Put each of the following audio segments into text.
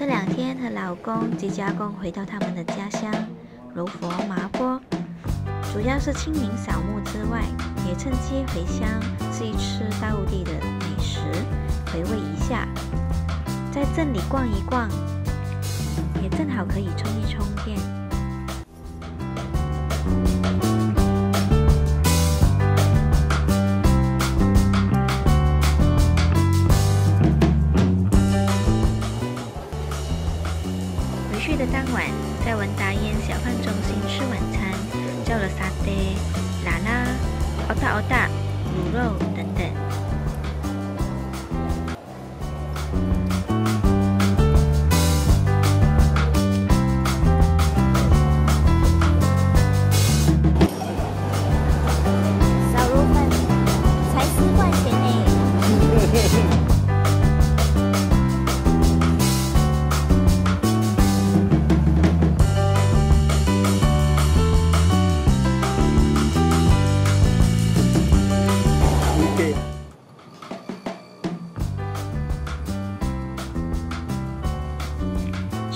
这两天和老公及家公回到他们的家乡如佛麻坡，主要是清明扫墓之外，也趁机回乡吃一吃大陆地的美食，回味一下。在镇里逛一逛，也正好可以充一充电。晚，在文达烟小贩中心吃晚餐，叫了沙爹、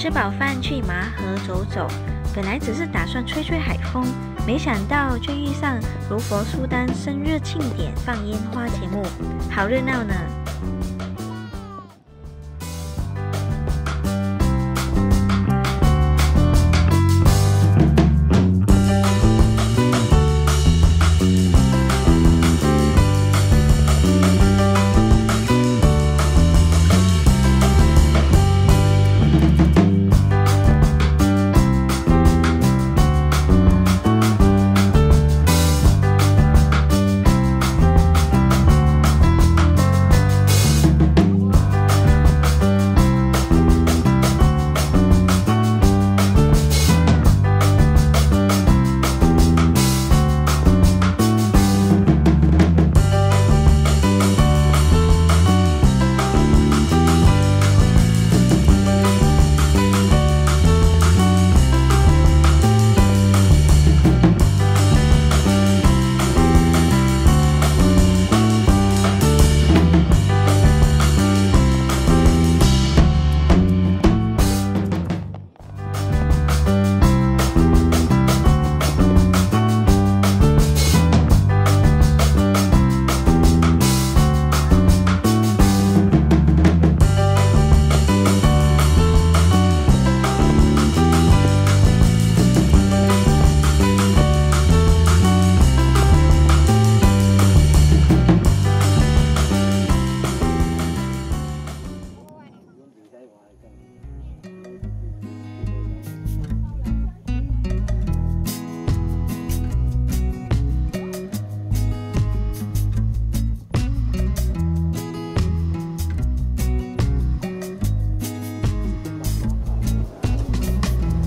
吃饱饭去麻河走走，本来只是打算吹吹海风，没想到却遇上卢佛苏丹生日庆典放烟花节目，好热闹呢！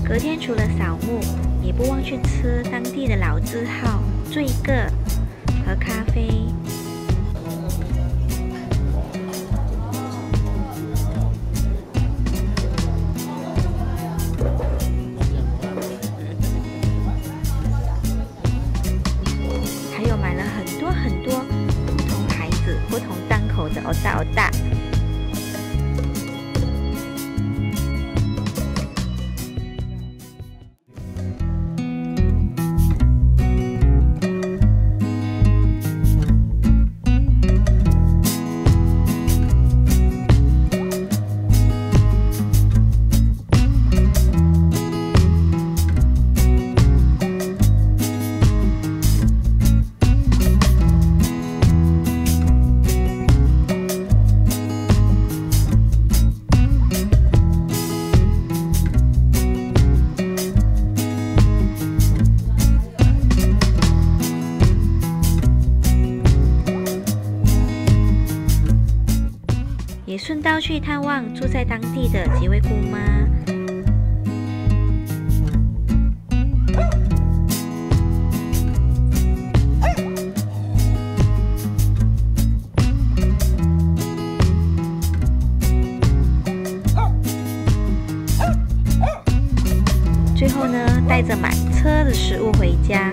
隔天除了扫墓，也不忘去吃当地的老字号醉个和咖啡。顺道去探望住在当地的几位姑妈。最后呢，带着满车的食物回家，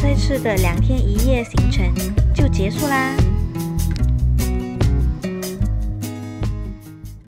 这次的两天一夜行程就结束啦。